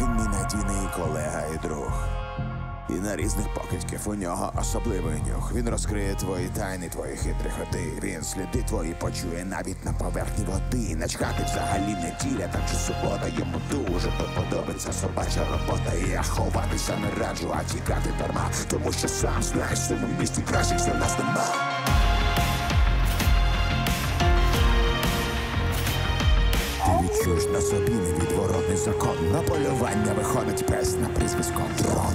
Він мій надійний колега і друг. І на різних покидьків у нього особливий нюх. Він розкриє твої тайни, твої хитрі ходи. Він сліди твої почує навіть на поверхні води. Начхати взагалі неділя, там чи субота йому дуже подобається собача робота. І я ховатися не раджу, а тікати дарма. Тому що сам знаєш, в місті кращих за нас нема. Ти відчуєш на собі невідворотний закон. На полювання виходить пес на прізвисько Дрон.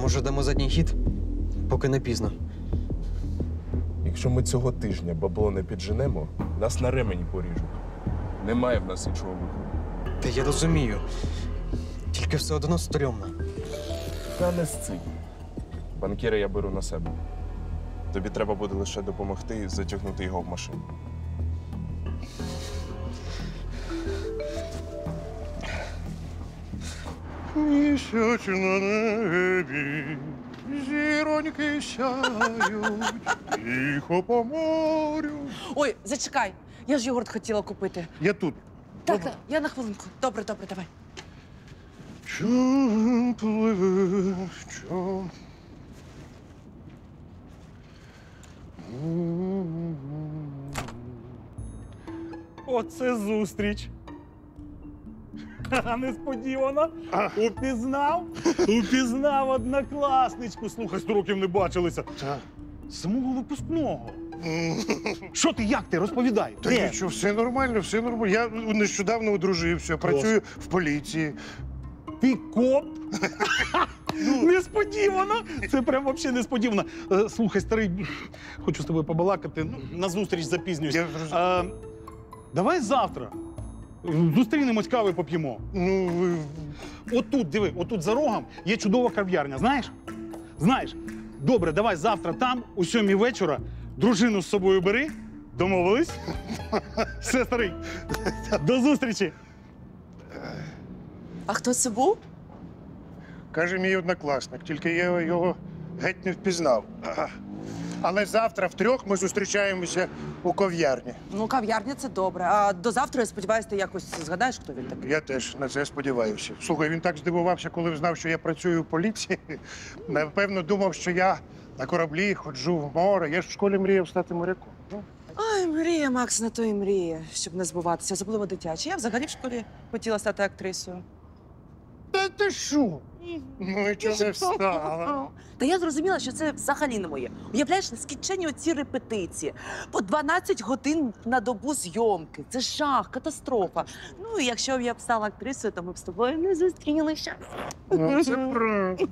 Може, дамо задній хід? Поки не пізно. Якщо ми цього тижня бабло не підженемо, нас на ремені поріжуть. Немає в нас іншого виходу. Та я розумію. Тільки все одно стрьомно. Та не сцинь. Банкіра я беру на себе. Тобі треба буде лише допомогти затягнути його в машину. Місяць на небі, зіроньки сяють, тихо по морю. Ой, зачекай, я ж йогурт хотіла купити. Я тут. Так, так, я на хвилинку. Добре, добре, давай. Чом пливе, чом. Оце зустріч. Несподівано. Упізнав? Упізнав однокласничку. Слухай, сто років не бачилися. Самого випускного. Що ти, як ти? Розповідай. та Де? нічого, все нормально, все нормально. Я нещодавно одружився, працюю в поліції. Ти коп? Несподівано. Це прям взагалі несподівано. Е, Слухай, старий, хочу з тобою побалакати. Ну, на зустріч запізнююсь. Я. Е, давай завтра. Зустрінемось кави поп'ємо. Ну, ви Отут, диви, отут за рогом є чудова кав'ярня. Знаєш? Знаєш? Добре, давай завтра там, у сьомій вечора, дружину з собою бери. Домовились? Все, старий. До зустрічі. А хто це був? Каже мій однокласник, тільки я його геть не впізнав. Але завтра втрьох ми зустрічаємося у ков'ярні. Ну, кав'ярня це добре. А до завтра, я сподіваюся, ти якось згадаєш, хто він такий. Я теж на це сподіваюся. Слухай, він так здивувався, коли знав, що я працюю в поліції. Напевно, думав, що я на кораблі ходжу в море. Я ж в школі мріяв стати моряком. Ну, Ой, мрія, Макс, на то і мріє, щоб не збуватися, особливо дитячі. Я взагалі в школі хотіла стати актрисою. Та ти що? Ну і чого не встала? Та я зрозуміла, що це взагалі не моє. Уявляєш, скінчені оці репетиції. По 12 годин на добу зйомки. Це жах, катастрофа. Ну, і якщо б я б стала актрисою, то ми б з тобою не зустрілися. Ну, це правда.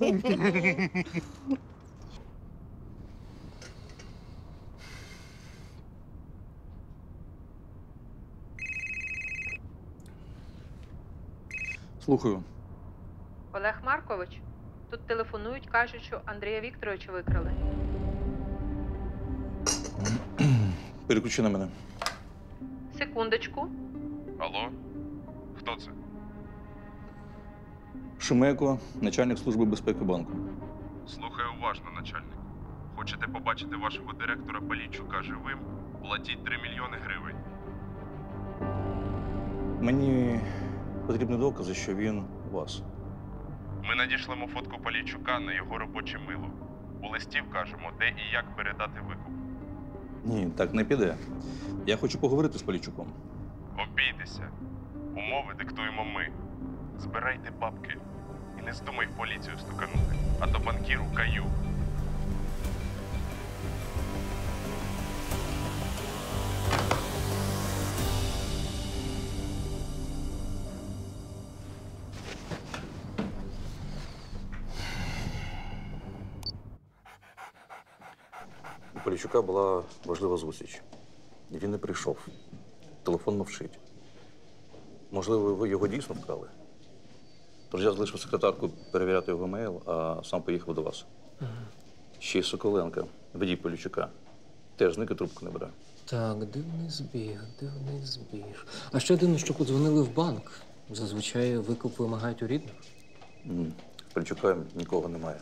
Слухаю. Олег Маркович, тут телефонують, кажуть, що Андрія Вікторовича викрали. Переключи на мене. Секундочку. Алло? Хто це? Шумеко, начальник служби безпеки банку. Слухай уважно, начальник. Хочете побачити вашого директора Полійчука живим? Платіть 3 мільйони гривень. Мені потрібні докази, що він у вас. Ми надішлемо фотку Полійчука на його робоче мило. У листі вкажемо, де і як передати викуп. Ні, так не піде. Я хочу поговорити з Полічуком. Обійтеся. Умови диктуємо ми. Збирайте бабки. І не здумай в поліцію стуканути, а то банкіру каю. Полічука була важлива зустріч. Він не прийшов. Телефон мовчить. Можливо, ви його дійсно вкрали? Тож я залишив секретарку перевіряти його мейл, а сам поїхав до вас. Ще й Соколенка, водій Полічука. Теж зник і трубку не бере. Так, дивний збіг, дивний збіг. А ще дивно, що подзвонили в банк. Зазвичай викуп вимагають у рідних. Полічука нікого немає.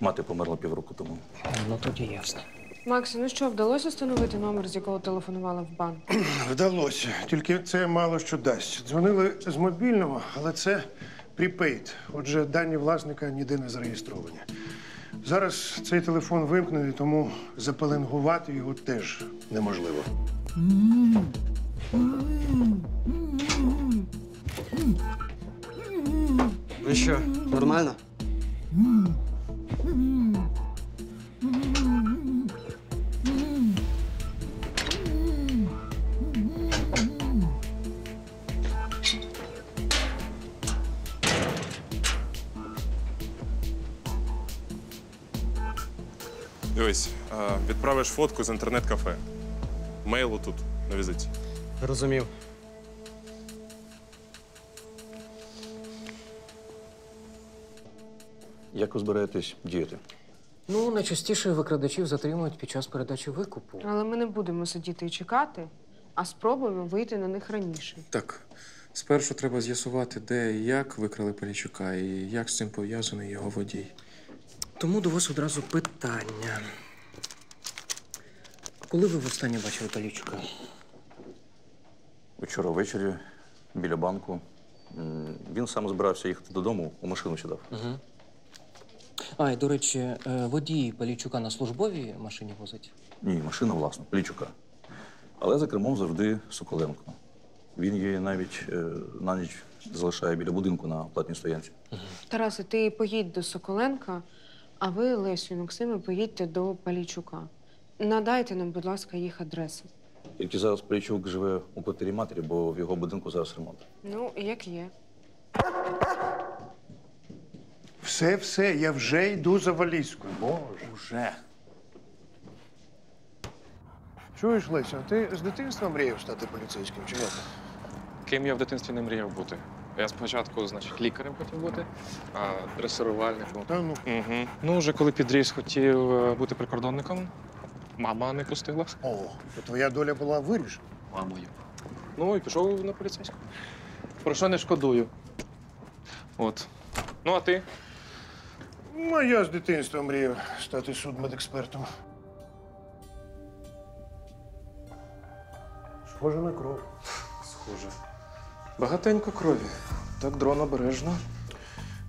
Мати померла півроку тому. Ну тоді ясно. Макс, ну що, вдалося встановити номер, з якого телефонували в банк? Вдалося. Тільки це мало що дасть. Дзвонили з мобільного, але це припейд. Отже, дані власника ніде не зареєстровані. Зараз цей телефон вимкнений, тому запеленгувати його теж неможливо. Ну що, нормально? Дивись, е, відправиш фотку з інтернет-кафе. Мейл тут на візиті. Розумів. Як ви збираєтесь діяти? Ну, найчастіше викрадачів затримують під час передачі викупу. Але ми не будемо сидіти і чекати, а спробуємо вийти на них раніше. Так, спершу треба з'ясувати, де і як викрали Поліщука, і як з цим пов'язаний його водій. Тому до вас одразу питання. Коли ви востаннє бачили Поліщука? Вчора ввечері біля банку. М, Він сам збирався їхати додому, у машину сідав. Угу. А, і до речі, е, водій Поліщука на службовій машині возить. Ні, машина власна, Полічука. Але за кермом завжди Соколенко. Він її навіть е, на ніч залишає біля будинку на платній стоянці. Тарасе, ти поїдь до Соколенка, а ви, Лесю і Максиме, поїдьте до Палійчука. Надайте нам, будь ласка, їх адреси. Тільки зараз Полічук живе у квартирі матері, бо в його будинку зараз ремонт. Ну, як є. Все, все, я вже йду за валізкою. Боже. Уже. Чуєш, Леся, ти з дитинства мріяв стати поліцейським чи як? Ким я в дитинстві не мріяв бути? Я спочатку, значить, лікарем хотів бути, а дресирувальником. Та ну. Угу. Ну, вже коли підріс, хотів е, бути прикордонником. Мама не пустила. О, то твоя доля була вирішена. Мамою. Ну і пішов на поліцейську. Про що не шкодую. От. Ну, а ти? Ну, а я з дитинства мріяв стати судмедекспертом. Схоже на кров. Схоже. Багатенько крові. Так дрон обережно.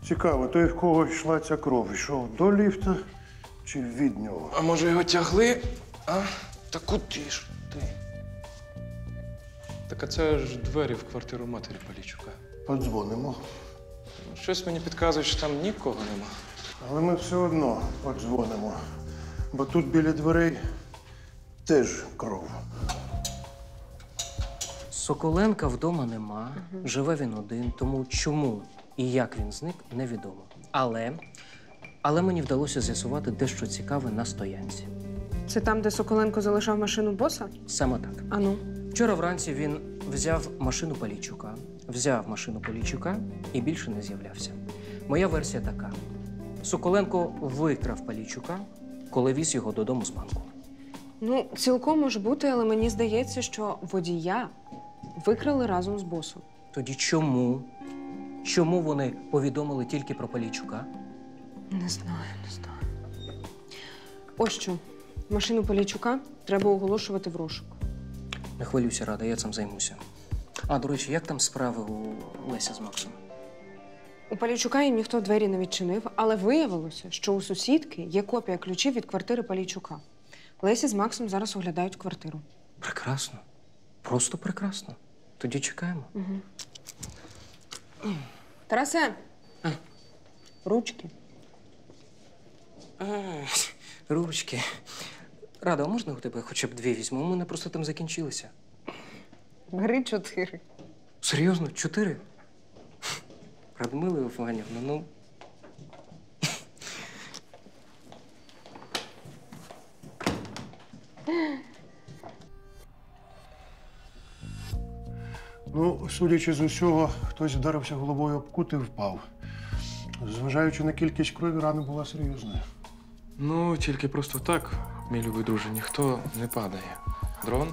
Цікаво, той, в кого йшла ця кров, йшов до ліфта чи від нього? А може його тягли? А? Та куди ж ти? Так а це ж двері в квартиру матері Полічука. Подзвонимо. Щось мені підказує, що там нікого нема. Але ми все одно подзвонимо. Бо тут біля дверей теж кров. Соколенка вдома нема, живе він один, тому чому і як він зник, невідомо. Але, але мені вдалося з'ясувати дещо цікаве на стоянці. Це там, де Соколенко залишав машину боса? Саме так. А ну. Вчора вранці він взяв машину Полічука, взяв машину Полічука і більше не з'являвся. Моя версія така: Соколенко викрав Полічука, коли віз його додому з банку. Ну, цілком може бути, але мені здається, що водія викрали разом з босом. Тоді чому? Чому вони повідомили тільки про Полічука? Не знаю, не знаю. Ось що. Машину Полійчука треба оголошувати в розшук. Не хвилюйся, рада, я цим займуся. А, до речі, як там справи у Леся з Максом? У Полійчука їм ніхто двері не відчинив, але виявилося, що у сусідки є копія ключів від квартири Полійчука. Лесі з Максом зараз оглядають квартиру. Прекрасно. Просто прекрасно. Тоді чекаємо. Тарасе! Ручки. А, ручки. Рада, а можна у тебе хоча б дві візьму? У мене просто там закінчилися. Бери чотири. Серйозно, чотири? Радмила Іванівна, ну. Ну, судячи з усього, хтось вдарився головою об кут і впав. Зважаючи на кількість крові, рана була серйозною. Ну, тільки просто так, мій любий друже, ніхто не падає. Дрон?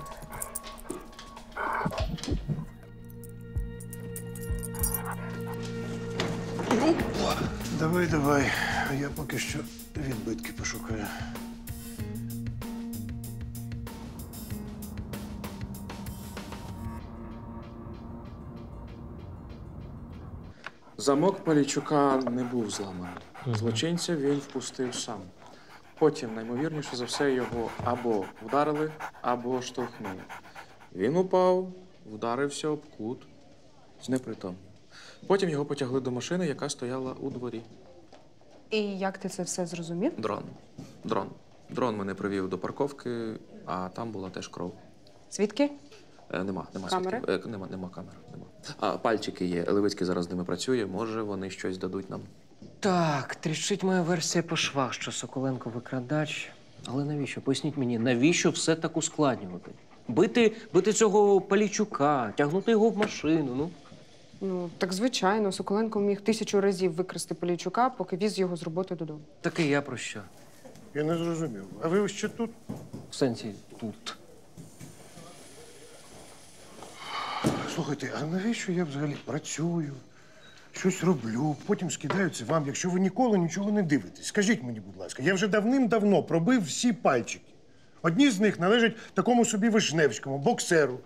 Давай, давай. А я поки що відбитки пошукаю. Замок Полічука не був зламаний. Злочинця він впустив сам. Потім, наймовірніше за все, його або вдарили, або штовхнули. Він упав, вдарився об кут, знепритомнів. Потім його потягли до машини, яка стояла у дворі. І як ти це все зрозумів? Дрон. Дрон. Дрон мене привів до парковки, а там була теж кров. Звідки? Е, нема, нема Камери? свідків. Е, нема, нема камер. Нема. А пальчики є. Левицький зараз з ними працює. Може, вони щось дадуть нам. Так, тріщить моя версія по швах, що Соколенко викрадач. Але навіщо? Поясніть мені, навіщо все так ускладнювати? Бити, бити цього Палічука, тягнути його в машину. Ну, Ну, так звичайно, Соколенко міг тисячу разів викрасти Полійчука, поки віз його з роботи додому. так і я про що? Я не зрозумів. А ви ще тут? В сенсі тут. Слухайте, а навіщо я взагалі працюю, щось роблю, потім скидаю це вам, якщо ви ніколи нічого не дивитесь? Скажіть мені, будь ласка, я вже давним-давно пробив всі пальчики. Одні з них належать такому собі Вишневському, боксеру.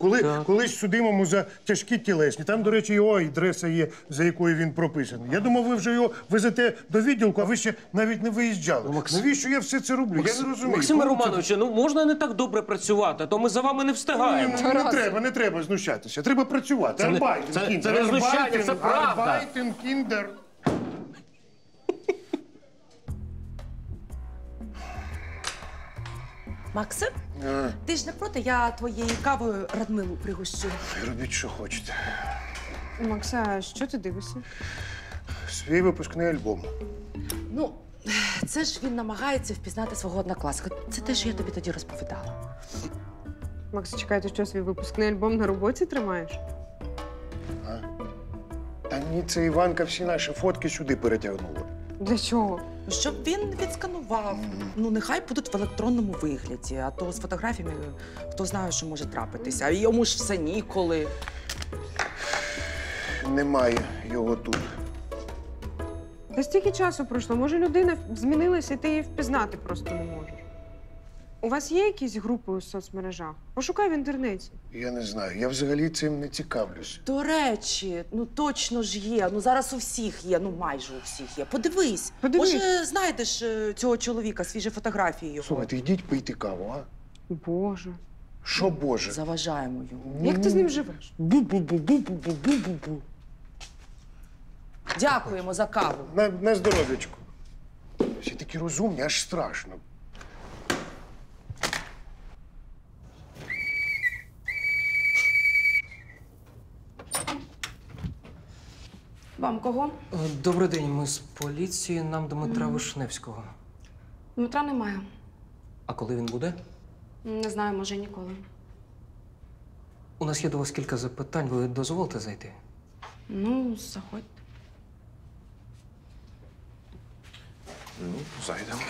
Коли, Так. колись судимому за тяжкі тілесні. Там, до речі, його адреса є, за якою він прописаний. Я думав, ви вже його везете до відділку, а ви ще навіть не виїжджали. Ну, Максим- Навіщо я все це роблю? я не розумію. Максиме Кому Романовичу, ну можна не так добре працювати, то ми за вами не встигаємо. Ні, ну, не треба, не треба знущатися. Треба працювати. Це не- Arbeiten, це- Kinder, це не знущання, це правда. Arbeiten, Kinder. Максим, А, ти ж не проти, я твоєю кавою Радмилу пригощу. Робіть, що хочете. Макса, а що ти дивишся? Свій випускний альбом. Ну, це ж він намагається впізнати свого однокласника. Це те, що я тобі тоді розповідала. Макс, чекай, ти що свій випускний альбом на роботі тримаєш? А? Та ні, це Іванка всі наші фотки сюди перетягнула. Для чого? Щоб він відсканував. Ну, нехай будуть в електронному вигляді, а то з фотографіями хто знає, що може трапитися. А йому ж все ніколи. Немає його тут. Та стільки часу пройшло. Може, людина змінилася, і ти її впізнати просто не можеш. У вас є якісь групи у соцмережах? Пошукай в інтернеті. Я не знаю. Я взагалі цим не цікавлюсь. До речі, ну точно ж є. Ну зараз у всіх є, ну майже у всіх є. Подивись. Подивись. Може, знаєш е, цього чоловіка, свіжі фотографії його. Слухайте, йдіть пийте каву, а? Боже. Що Боже? Заважаємо йому. Як ти з ним живеш? Бу-бу-бу-бу-бу-бу-бу. Дякуємо за каву. На, на здоров'ячку. Всі такі розумні, аж страшно. Вам кого? Е, Добрий день, ми з поліції, нам Дмитра Вишневського. Дмитра немає. А коли він буде? Не знаю, може ніколи. У нас є до вас кілька запитань. Ви дозволите зайти? Ну, заходьте. Ну, зайдемо.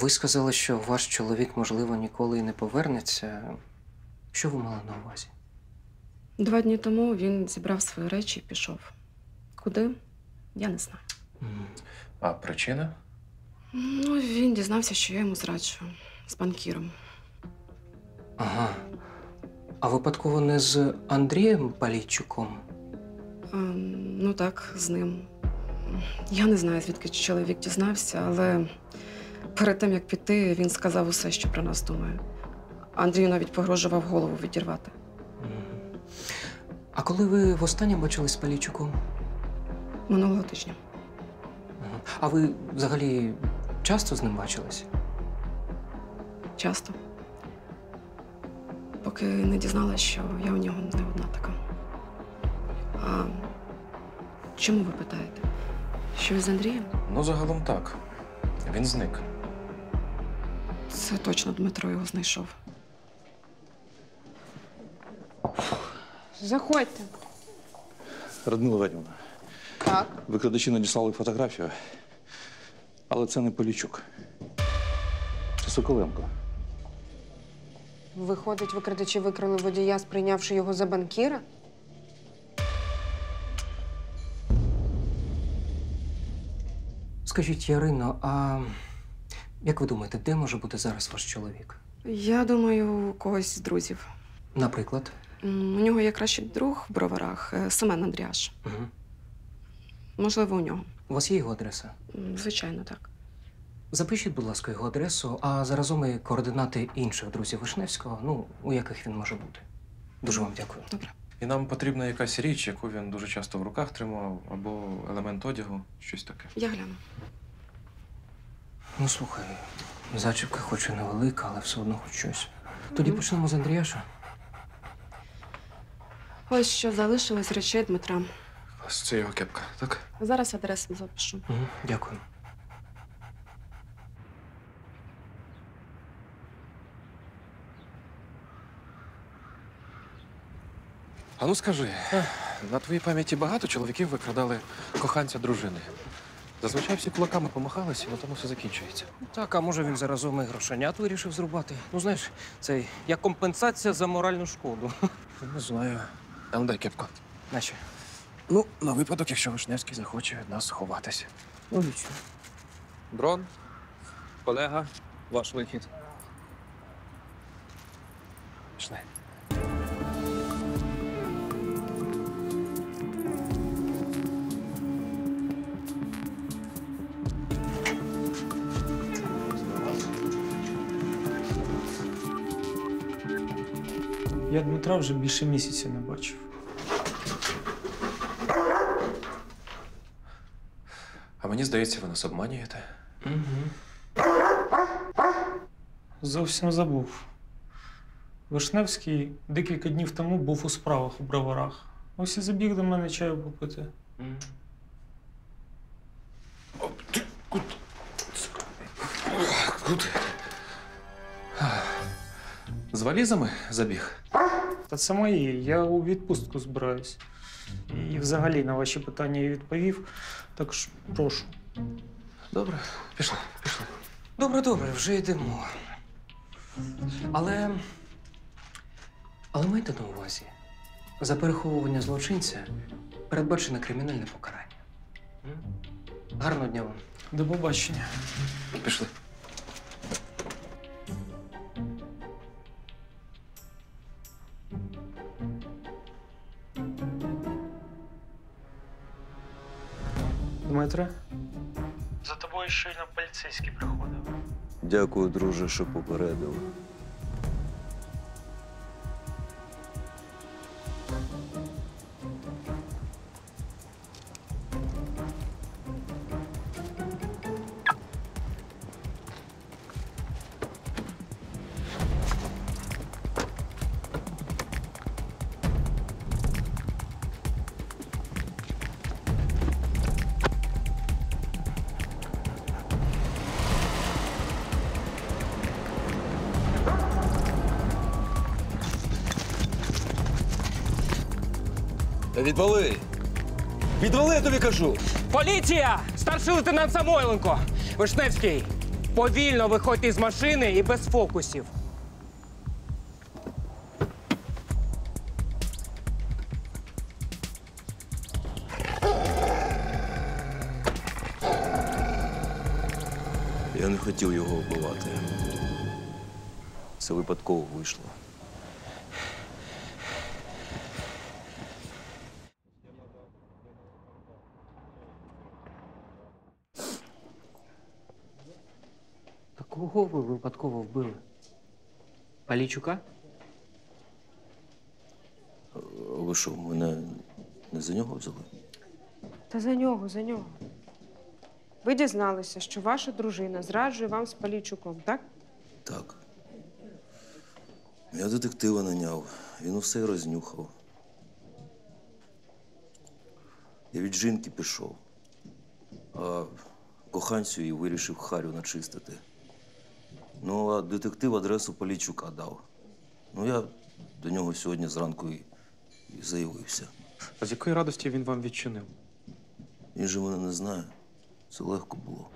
Ви сказали, що ваш чоловік, можливо, ніколи і не повернеться. Що ви мали на увазі? Два дні тому він зібрав свої речі і пішов. Куди? Я не знаю. А причина? Ну, він дізнався, що я йому зраджую з банкіром. Ага. А випадково не з Андрієм Палійчуком? Ем, ну так, з ним. Я не знаю, звідки чоловік дізнався, але перед тим, як піти, він сказав усе, що про нас думає. Андрію навіть погрожував голову відірвати. А коли ви востаннє бачились з Палійчуком? Минулого тижня. А ви взагалі часто з ним бачились? Часто. Поки не дізналася, що я у нього не одна така. А чому ви питаєте? Що з Андрієм? Ну, загалом так. Він зник. Це точно Дмитро його знайшов. Заходьте. Радмила Вадівна, Так. викладачі надіслали фотографію, але це не Полічук. Це Соколенко. Виходить, викрадачі викрали водія, сприйнявши його за банкіра? Скажіть, Ярино, а як ви думаєте, де може бути зараз ваш чоловік? Я думаю, у когось з друзів. Наприклад. М, У нього є кращий друг в броварах е, Семен Андріаш. Угу. Можливо, у нього. У вас є його адреса? М, Звичайно, так. Запишіть, будь ласка, його адресу, а заразом і координати інших друзів Вишневського, ну, у яких він може бути. Дуже вам дякую. Добре. І нам потрібна якась річ, яку він дуже часто в руках тримав, або елемент одягу, щось таке. Я гляну. Ну, слухай, зачіпка хоч і невелика, але все одно хоч щось. Тоді почнемо з Андріаша. Ось що залишилось речей Дмитра. Ось це його кепка, так? Зараз адресу запишу. Угу. Дякую. А ну скажи, на твоїй пам'яті багато чоловіків викрадали коханця дружини. Зазвичай всі кулаками помахалися, і на тому все закінчується. Так, а може він заразом і грошенят вирішив зрубати. Ну, знаєш, це як компенсація за моральну шкоду. Не знаю. А ну дай кепку. Наче. Ну, на випадок, якщо Вишневський захоче від нас сховатися. Логічно. Дрон, колега, ваш вихід. Пішли. Я Дмитра вже більше місяця не бачив. А мені здається, ви нас обманюєте. Угу. Зовсім забув. Вишневський декілька днів тому був у справах у броварах. Ось і забіг до мене чаю попити. Куди? З валізами забіг. Та це мої, я у відпустку збираюсь. І взагалі на ваші питання я відповів. Так ж прошу. Добре, пішли, пішли. Добре, добре, вже йдемо. Але. Але майте на увазі, за переховування злочинця передбачене кримінальне покарання. Гарного дня вам. До побачення. Пішли. Щойно поліцейський приходив. Дякую, друже, що попередив. Відвали! Відвали, я тобі кажу! Поліція! Старший лейтенант Самойленко! Вишневський! Повільно виходьте з машини і без фокусів. Я не хотів його вбивати. Це випадково вийшло. Кого ви випадково вбили? Палічука? Ви що, мене не за нього взяли? Та за нього, за нього. Ви дізналися, що ваша дружина зраджує вам з Палійчуком, так? Так. Я детектива наняв. Він усе рознюхав. Я від жінки пішов, а коханцю її вирішив харю начистити. Ну, а детектив адресу Полічука дав. Ну, я до нього сьогодні зранку і, і заявився. А з якої радості він вам відчинив? Він же мене не знає. Це легко було.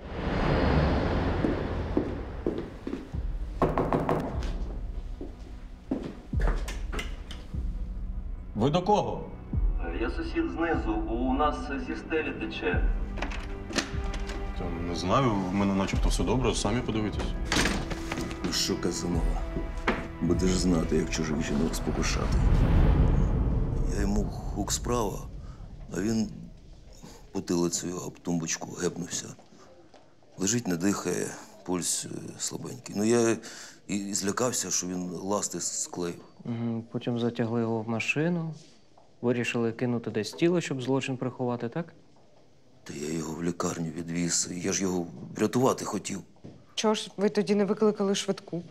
Ви до кого? Я сусід знизу, у нас зі стелі тече. Та не знаю, в мене начебто все добре, самі подивитесь. Що, Казанова, будеш знати, як чужих жінок спокушати. Я йому хук справа, а він потилицею об тумбочку гепнувся. Лежить, не дихає, пульс е, слабенький. Ну я і злякався, що він ласти склеїв. Потім затягли його в машину, вирішили кинути десь тіло, щоб злочин приховати, так? Та я його в лікарню відвіз, я ж його врятувати хотів. Чого ж ви тоді не викликали швидку?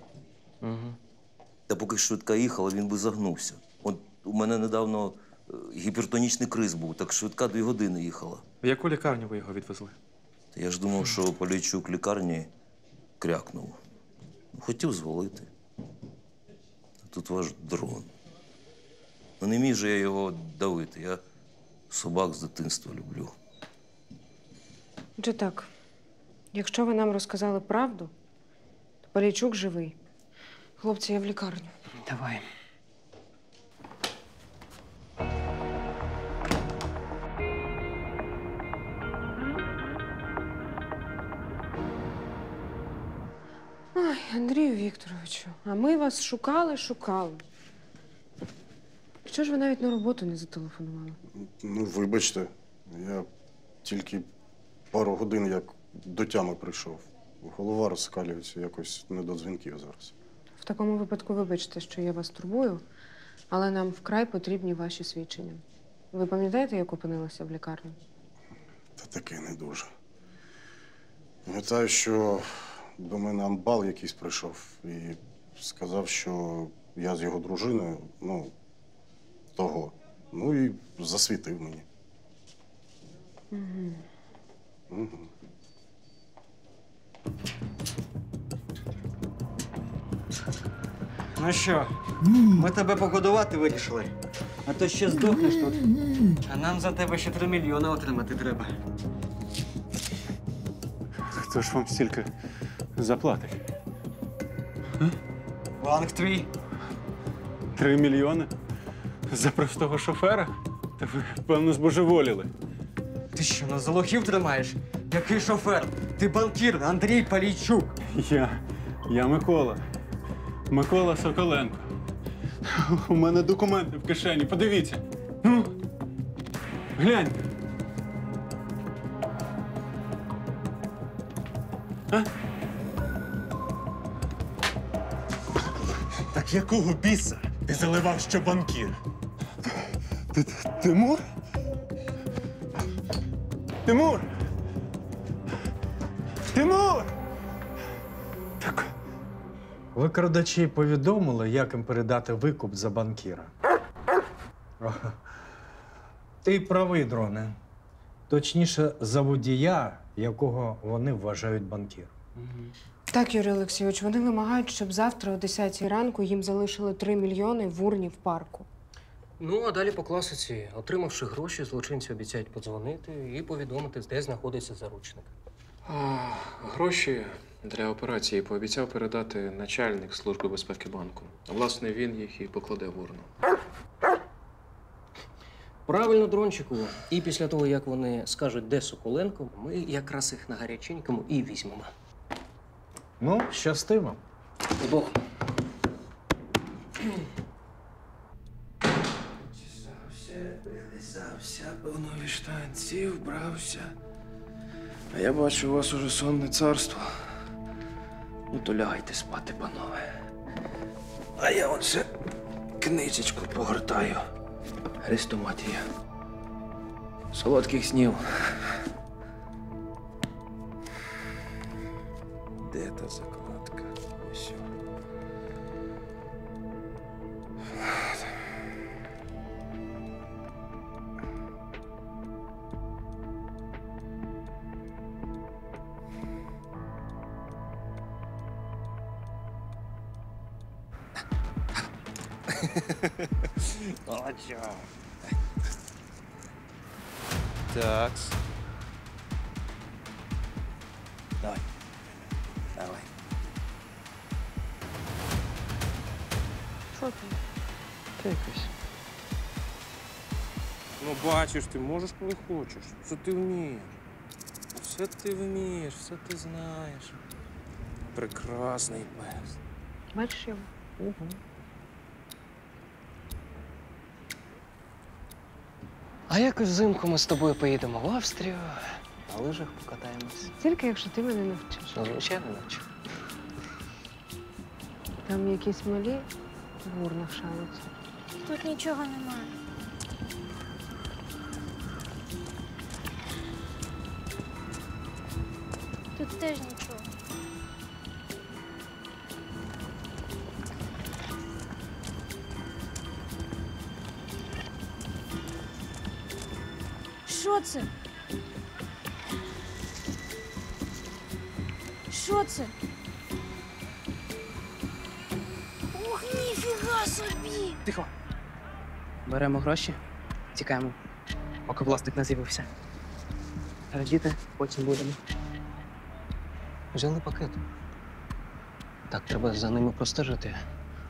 Угу. Та поки швидка їхала, він би загнувся. От у мене недавно е, гіпертонічний криз був, так швидка дві години їхала. В яку лікарню ви його відвезли? Та я ж думав, що Полійчук лікарні крякнув. Ну, Хотів звалити. А тут ваш дрон. Ну не міг же я його давити. Я собак з дитинства люблю. Отже так, якщо ви нам розказали правду, то Полійчук живий. Хлопці, я в лікарню. Давай. Ой, Андрію Вікторовичу, а ми вас шукали, шукали. Що ж ви навіть на роботу не зателефонували? Ну, вибачте, я тільки пару годин як до тями прийшов. Голова розкалюється якось не до дзвінків зараз. В такому випадку вибачте, що я вас турбую, але нам вкрай потрібні ваші свідчення. Ви пам'ятаєте, як опинилися в лікарні? Та таке не дуже. Пам'ятаю, що до мене амбал якийсь прийшов і сказав, що я з його дружиною, ну, того. Ну і засвітив мені. Угу. Угу. Ну що, ми тебе погодувати вирішили. А то ще здохнеш тут. А нам за тебе ще три мільйони отримати треба. Хто ж вам стільки заплатить? Банк твій. Три мільйони? За простого шофера? Та ви, певно, збожеволіли. Ти що, на залохів тримаєш? Який шофер? Ти банкір Андрій Палійчук. Я. Я Микола. Микола Соколенко. У мене документи в кишені. Подивіться. Ну. Гляньте. А? Так якого біса ти заливав, що банкір? Тимур? Тимур! Тимур! Викрадачі повідомили, як їм передати викуп за банкіра. Ти правий, дроне. Точніше, за водія, якого вони вважають банкіром. Так, Юрій Олексійович, вони вимагають, щоб завтра о 10 ранку їм залишили 3 мільйони в урні в парку. Ну, а далі по класиці. Отримавши гроші, злочинці обіцяють подзвонити і повідомити, де знаходиться заручник. А, гроші для операції пообіцяв передати начальник Служби безпеки банку. Власне він їх і покладе в урну. Правильно, дрончику. І після того, як вони скажуть, де Соколенко, ми якраз їх на гаряченькому і візьмемо. Ну, щасти вам. Бог. Вилизався, нові штанці, вбрався. А я бачу, у вас уже сонне царство. Ну, то лягайте спати, панове. А я ще книжечку погортаю. Хрестоматія. Солодких снів. Де та закладка? Ось. О. О, чо? Так. Давай. Давай. Що ти? Якось. Ну, бачиш, ти можеш, коли хочеш. Все ти вмієш. Все ти вмієш, все ти знаєш. Прекрасний пес. Бачиш його? Угу. А якось взимку ми з тобою поїдемо в Австрію, на лижах покатаємось. Тільки якщо ти мене навчиш. Ну, звичайно, навчу. Там якісь малі в урнах шаються. Тут нічого немає. Тут теж нічого. Беремо гроші, тікаємо, поки пластик не з'явився. Радіти потім будемо. Взяли пакет. Так, треба за ними простежити,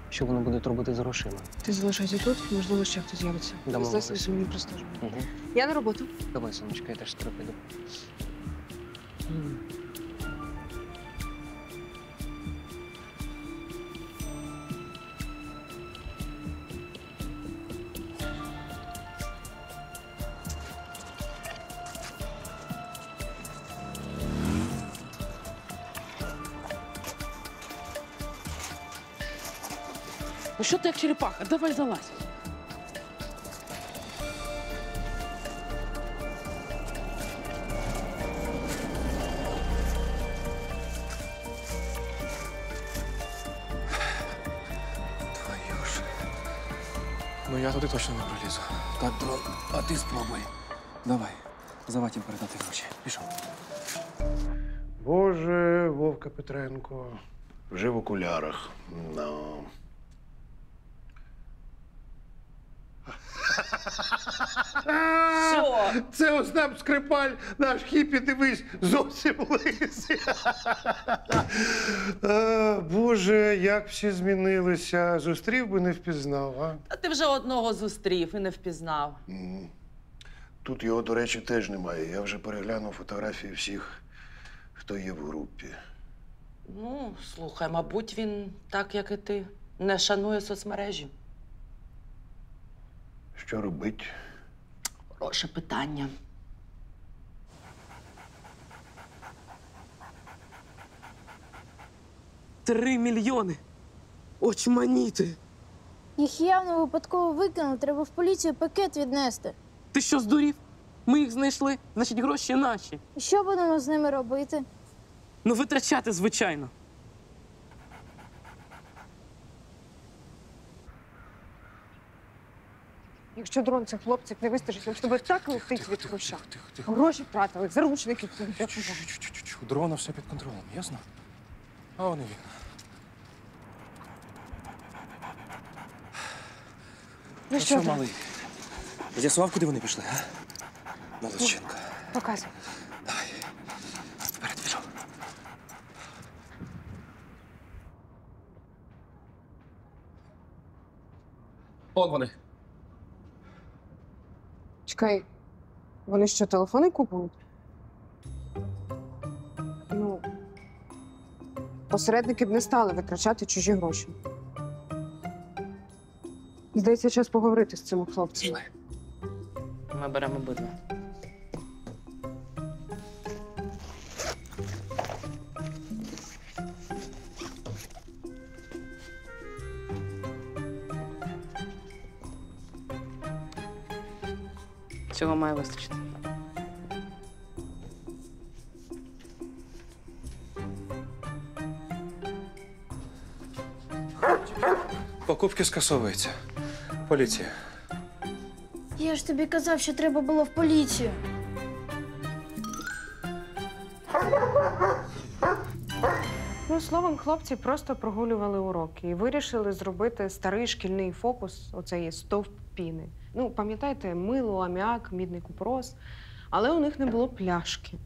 що вони будуть робити з грошима. Ти залишайся тут, можливо, ще хтось з'явиться. Домовились. Здайся мені простежувати. Угу. Я на роботу. Давай, сонечко, я теж піду. Ну що ти як черепаха? Давай залазь. Твою ж. Ну я туди точно не пролізу. Так, дрон, а ти спробуй. Давай, заватім передати гроші. Пішов. Боже, Вовка Петренко. Вже в окулярах. Ну. Що? Це Остап Скрипаль, наш хіпі, дивись, зовсім лисий. Боже, як всі змінилися. Зустрів би не впізнав, а? А ти вже одного зустрів і не впізнав. Тут його, до речі, теж немає. Я вже переглянув фотографії всіх, хто є в групі. Ну, слухай, мабуть, він, так як і ти, не шанує соцмережі. Що робить? Хороше питання. Три мільйони. Очманіти. Їх явно випадково викинули, треба в поліцію пакет віднести. Ти що здурів? Ми їх знайшли, значить гроші наші. І що будемо з ними робити? Ну, витрачати, звичайно. Якщо дрон цих хлопців не вистачить, він з тобою так летить від хруща. Гроші втратили, заручники. У дрона все під контролем, ясно? А он і він. Ну що малий? З'ясував, куди вони пішли, а? Молодчинка. Показуй. Вперед пішов. Он вони. Чекай, вони що, телефони купують? Ну, посередники б не стали витрачати чужі гроші. Здається, час поговорити з цими хлопцями. Ми беремо обидва. Цього має вистачити. Покупки скасовуються. Поліція. Я ж тобі казав, що треба було в поліцію. Ну, словом, хлопці просто прогулювали уроки і вирішили зробити старий шкільний фокус оцеї стовп піни. Ну, пам'ятаєте, мило, аміак, мідний купорос. Але у них не було пляшки.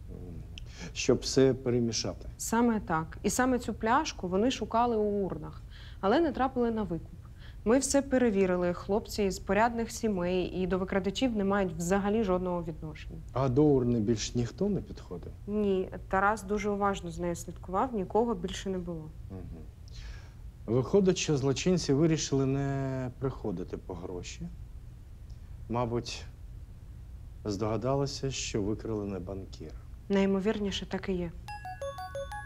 Щоб все перемішати. Саме так. І саме цю пляшку вони шукали у урнах, але не трапили на викуп. Ми все перевірили. Хлопці з порядних сімей і до викрадачів не мають взагалі жодного відношення. А до урни більш ніхто не підходив. Ні, Тарас дуже уважно з нею слідкував, нікого більше не було. Угу. Виходить, що злочинці вирішили не приходити по гроші. Мабуть, здогадалися, що викрили не банкіра. Найімовірніше так і є.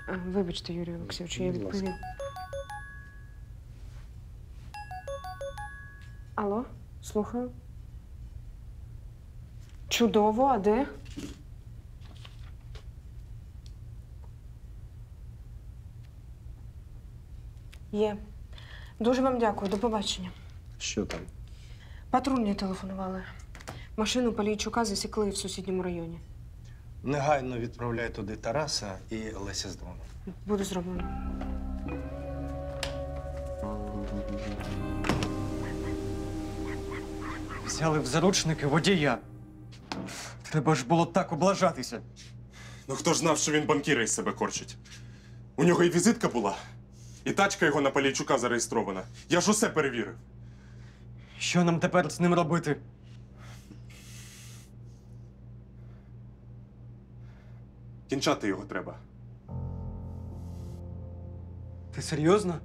А, Вибачте, Юрій Олексійович, я Будь ласка. відповім. Алло, слухаю. Чудово, а де? Є. Дуже вам дякую, до побачення. Що там? Патрульні телефонували. Машину Полійчука засікли в сусідньому районі. Негайно відправляй туди Тараса і Леся з дроном. Буде зроблено. Взяли в заручники водія. Треба ж було так облажатися. Ну хто ж знав, що він банкіра із себе корчить? У нього і візитка була, і тачка його на Полійчука зареєстрована. Я ж усе перевірив. Що нам тепер з ним робити? Кінчати його треба. Ти серйозно?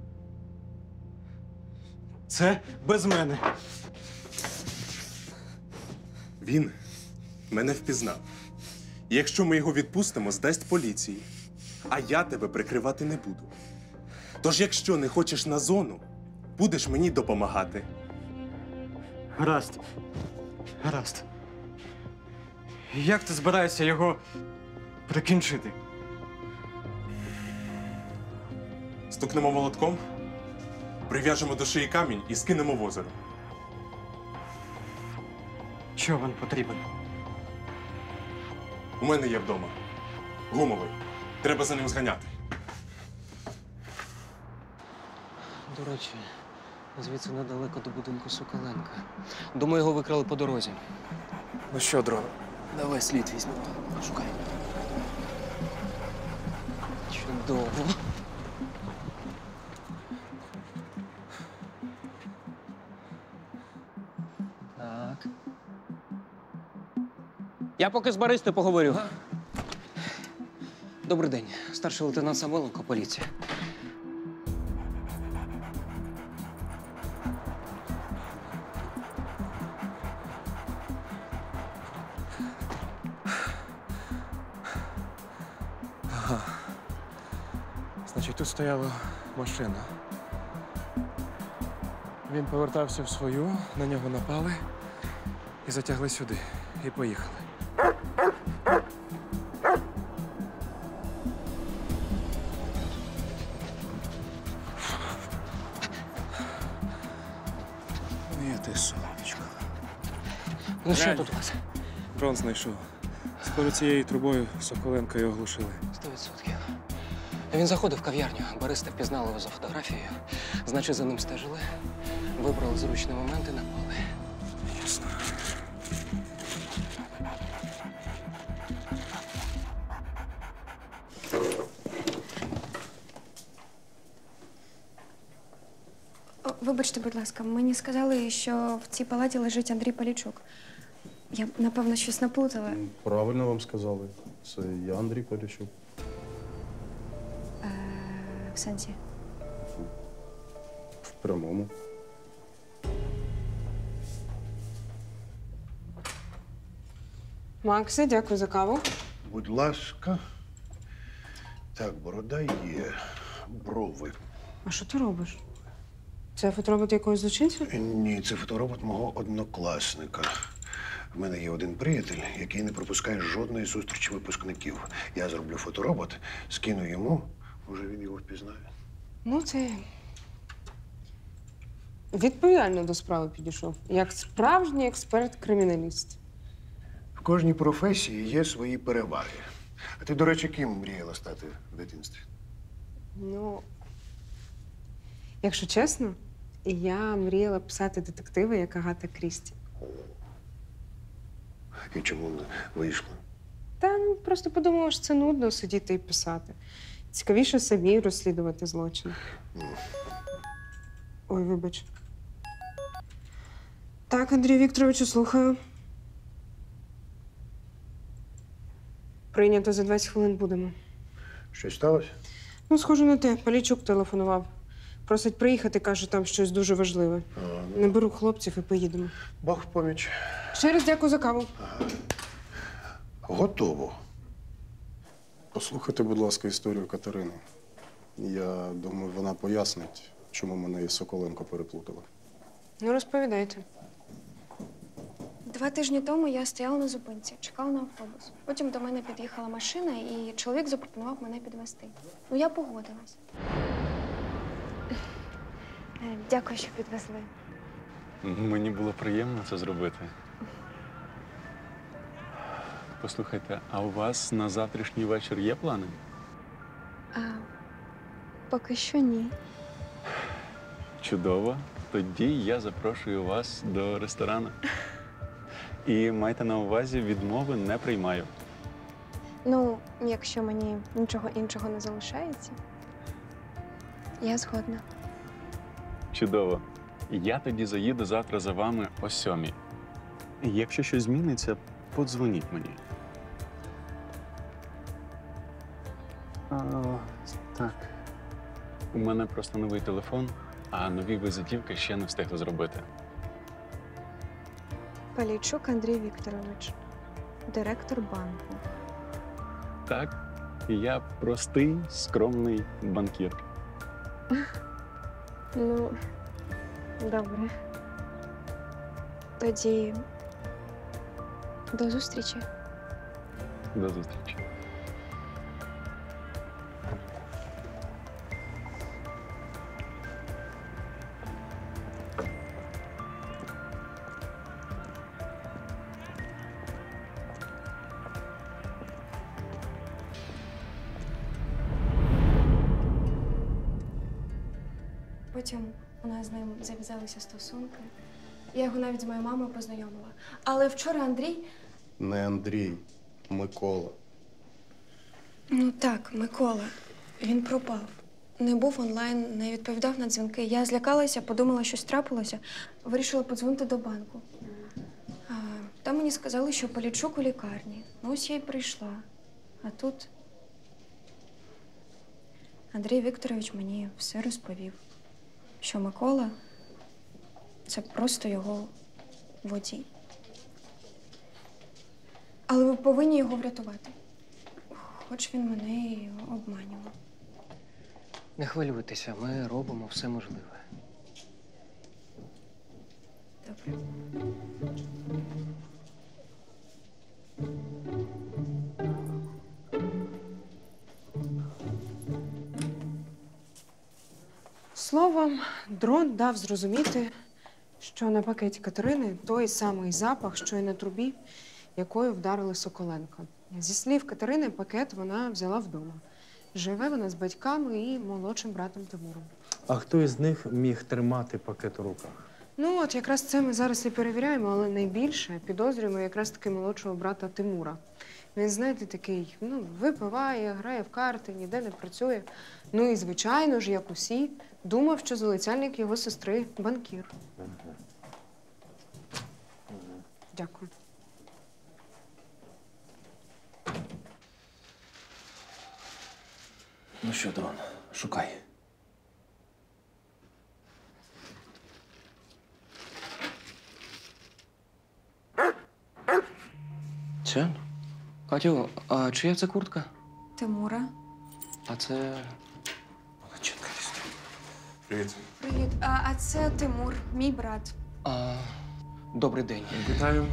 Це без мене. Він мене впізнав. І якщо ми його відпустимо, здасть поліції. А я тебе прикривати не буду. Тож, якщо не хочеш на зону, будеш мені допомагати. Гаразд. Гаразд. Як ти збираєшся його прикінчити? Стукнемо молотком, прив'яжемо до шиї камінь і скинемо в озеро. Човен потрібен. У мене є вдома. Гумовий. Треба за ним зганяти. До речі, звідси недалеко до будинку Соколенка. Думаю, його викрали по дорозі. Ну що, дрон? Давай слід візьмемо. Шукай. Чудово. Так. Я поки з Баристою поговорю. Добрий день. Старший лейтенант Самойленко, поліція. Машина. Він повертався в свою, на нього напали і затягли сюди. І поїхали. Моє ти сонечко. Ну що тут у вас? Дрон знайшов. Скоро цією трубою Соколенка його оглушили. Сто відсотків. Він заходив в кав'ярню. Бариста впізнали його за фотографією. Значить, за ним стежили. Вибрали зручний момент і напали. Ясно. О, Вибачте, будь ласка, мені сказали, що в цій палаті лежить Андрій Полічук. Я, напевно, щось наплутала. Правильно вам сказали. Це я Андрій Поліщук. В сенсі. В прямому. Макси, дякую за каву. Будь ласка. Так, борода є, брови. А що ти робиш? Це фоторобот якогось злочинця? Ні, це фоторобот мого однокласника. В мене є один приятель, який не пропускає жодної зустрічі випускників. Я зроблю фоторобот, скину йому, може він його впізнає. Ну, це відповідально до справи підійшов. Як справжній експерт-криміналіст. В кожній професії є свої переваги. А ти, до речі, ким мріяла стати в дитинстві? Ну, якщо чесно, я мріяла писати детективи, як Агата Крісті. І чому не вийшло? Та ну просто подумала, що це нудно сидіти і писати. Цікавіше самі розслідувати злочин. Ой, вибач. Так, Андрій Вікторовичу, слухаю. Прийнято за 20 хвилин будемо. Щось сталося? Ну, схоже на те, Полічук телефонував. Просить приїхати, каже, там щось дуже важливе. Не беру хлопців і поїдемо. Бог в поміч. Ще раз дякую за каву. Готово. Послухайте, будь ласка, історію Катерини. Я думаю, вона пояснить, чому мене із Соколенко переплутали. Ну, розповідайте. Два тижні тому я стояла на зупинці, чекала на автобус. Потім до мене під'їхала машина, і чоловік запропонував мене підвести. Ну, я погодилась. Е, Дякую, що підвезли. Мені було приємно це зробити. Послухайте, а у вас на завтрашній вечір є плани? А, поки що ні. Чудово. Тоді я запрошую вас до ресторану. І майте на увазі, відмови не приймаю. Ну, якщо мені нічого іншого не залишається, я згодна. Чудово. Я тоді заїду завтра за вами о сьомій. Якщо щось зміниться, подзвоніть мені. А, так. У мене просто новий телефон, а нові визитівки ще не встигли зробити. Палійчук Андрій Вікторович, директор банку. Так, я простий, скромний банкір. Ну, добре. Тоді до зустрічі. До зустрічі. Потім у нас з ним зав'язалися стосунки. Я його навіть з моєю мамою познайомила. Але вчора Андрій. Не Андрій, Микола. Ну так, Микола. Він пропав. Не був онлайн, не відповідав на дзвінки. Я злякалася, подумала, щось трапилося. Вирішила подзвонити до банку. А, там мені сказали, що Полічук у лікарні. Ну, ось я й прийшла. А тут Андрій Вікторович мені все розповів, що Микола це просто його водій. Але ви повинні його врятувати. Хоч він мене і обманював. Не хвилюйтеся, ми робимо все можливе. Добре. Словом, дрон дав зрозуміти, що на пакеті Катерини той самий запах, що й на трубі, якою вдарили Соколенко. Зі слів Катерини, пакет вона взяла вдома. Живе вона з батьками і молодшим братом Тимуром. А хто із них міг тримати пакет у руках? Ну, от якраз це ми зараз і перевіряємо, але найбільше підозрюємо якраз таки молодшого брата Тимура. Він, знаєте, такий, ну, випиває, грає в карти, ніде не працює. Ну і, звичайно ж, як усі, думав, що залицяльник його сестри банкір. Дякую. Ну що, дрон, шукай. Це? Катю, а чия це куртка? Тимура. А це. Привіт. Привіт. А, а це Тимур, мій брат. А, добрий день. Вітаю.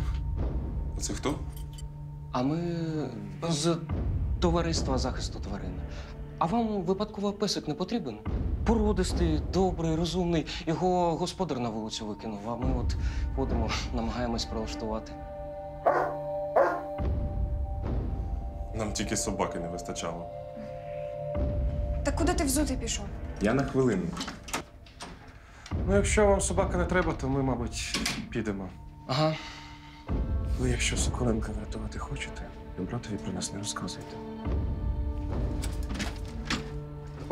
Це хто? А ми з товариства захисту тварин. А вам випадково песик не потрібен? Породистий, добрий, розумний. Його господар на вулицю викинув, а ми от ходимо, намагаємось прилаштувати. Нам тільки собаки не вистачало. Та куди ти взутий пішов? Я на хвилину. Ну, якщо вам собака не треба, то ми, мабуть, підемо. Ага. Ви, якщо Соколенка врятувати хочете, то братові про нас не розказуйте.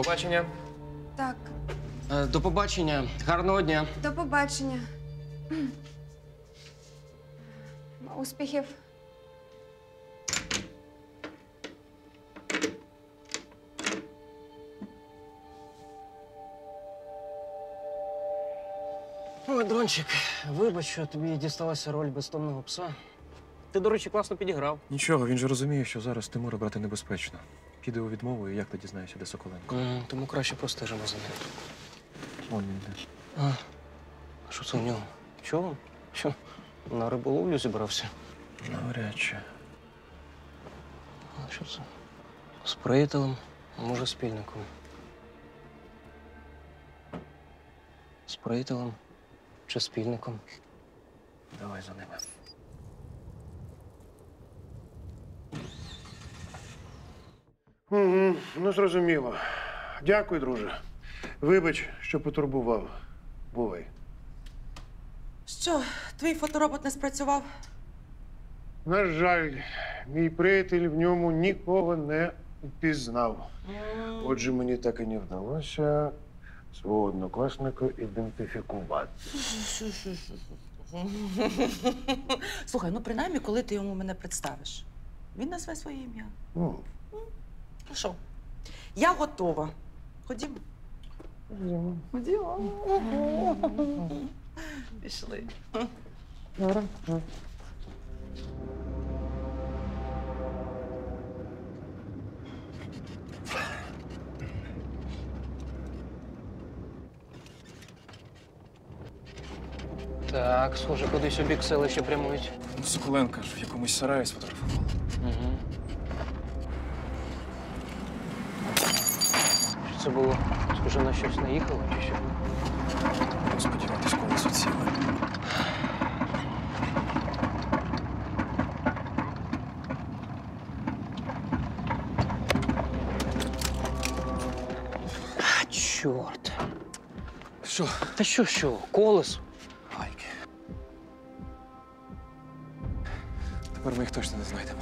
Побачення. Так, Е, До побачення. Гарного дня. до побачення. Успіхів. Ой, Дончик, вибач, що тобі дісталася роль безтомного пса. Ти, до речі, класно підіграв. Нічого, він же розуміє, що зараз Тимура брати небезпечно. Піде у відмову, і як тоді дізнаюся, де Соколенко. М, Тому краще простежимо за ним. Он він йде. А, а що це у нього? Чого? Що? На риболовлю зібрався? Навряд чи. А що це? З приятелем, а може, спільником. З приятелем чи спільником? Давай за ними. Угу, ну зрозуміло. Дякую, друже. Вибач, що потурбував. Бувай. Що, твій фоторобот не спрацював? На жаль, мій приятель в ньому нікого не впізнав. Отже, мені так і не вдалося свого однокласника ідентифікувати. Слухай, ну принаймні, коли ти йому мене представиш, він назве своє ім'я. Ну, що, я готова. Ходімо. Ходімо. Пішли. Добре. Так, схоже, кудись у бік селища прямують. Ну, Соколенка ж в якомусь сараї сфотографувала. Угу. Це було? Схоже, на щось наїхало чи що? Сподіватись, колесо ціле. А, чорт. Що? Та що, що? Колесо? Гайки. Тепер ми їх точно не знайдемо.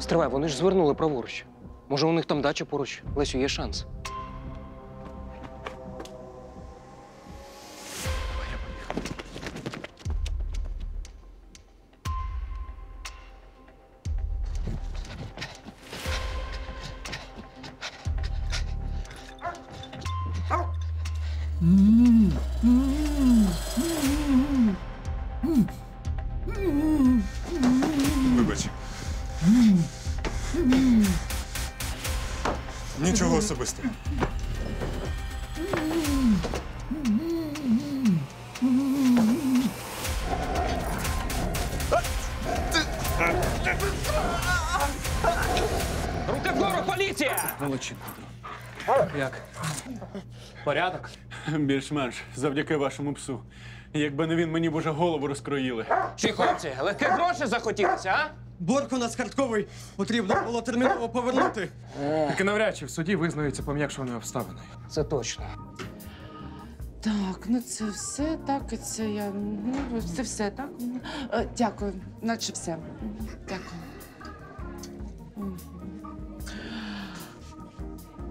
Стривай, вони ж звернули праворуч. Може, у них там дача поруч? Лесю, є шанс. Порядок? Більш-менш, завдяки вашому псу. Якби не він, мені б уже голову розкроїли. Чи хлопці, легке гроші захотілося, а? Борг у нас картковий. Потрібно було терміново повернути. Так і навряд чи в суді визнаються пом'якшуваною обставиною. Це точно. Так, ну це все, так, і це я. Ну, це все, так? Е, Дякую, наче все. Дякую.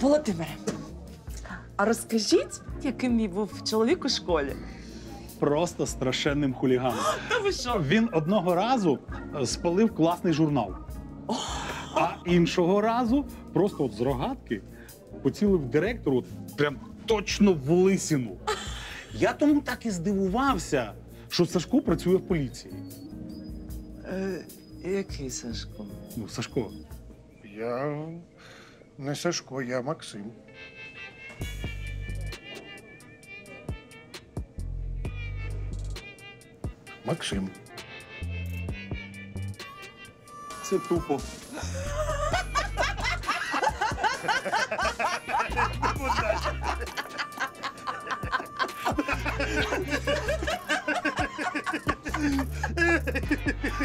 Володимире, а розкажіть, яким мій був чоловік у школі? Просто страшенним хуліганом. Та ви що? Він одного разу е, спалив класний журнал. А іншого разу просто от з рогатки поцілив директору прям точно в лисину. Я тому так і здивувався, що Сашко працює в поліції. Е, який Сашко? Ну, Сашко. Я не Сашко, я Максим. Максим. Це тупо.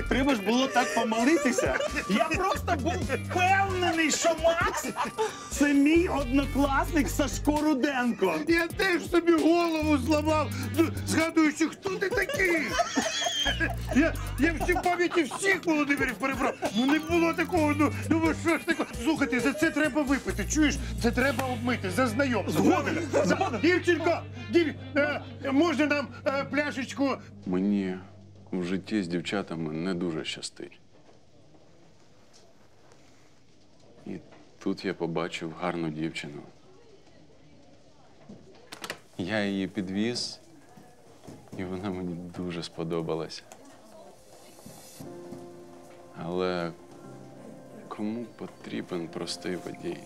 Треба ж було так помолитися. Я просто був впевнений, що Макс це мій однокласник Сашко Руденко. Я теж собі голову зламав, згадуючи, хто ти такий. Я, я всі в пам'яті всіх Володимирів перебрав. Ну не було такого. Ну, ну що ж таке? Слухайте, за це треба випити. Чуєш? Це треба обмити за знайомство. Згоден, За- Дівчинко, дів... е, можна нам е, пляшечку Мені в житті з дівчатами не дуже щастить. І тут я побачив гарну дівчину. Я її підвіз, І вона мені дуже сподобалася. Але кому потрібен простий водій?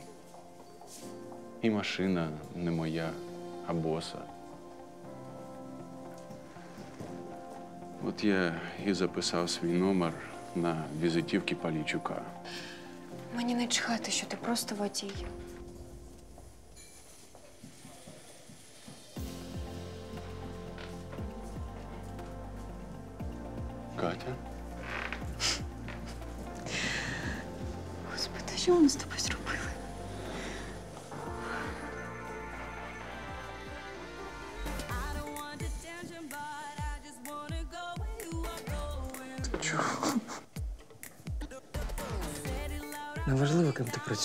І машина не моя, а боса. От я і записав свій номер на візитівки Палійчука. Мені не чхати, що ти просто водій. Катя? Господи, що вони з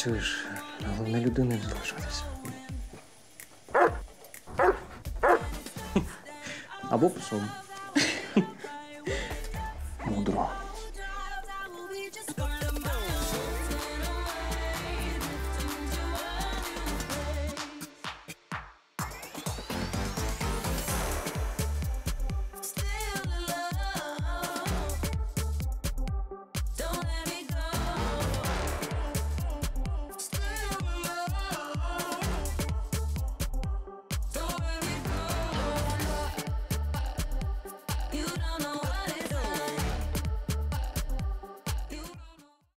працюєш, головне людиною залишатися. Або псом.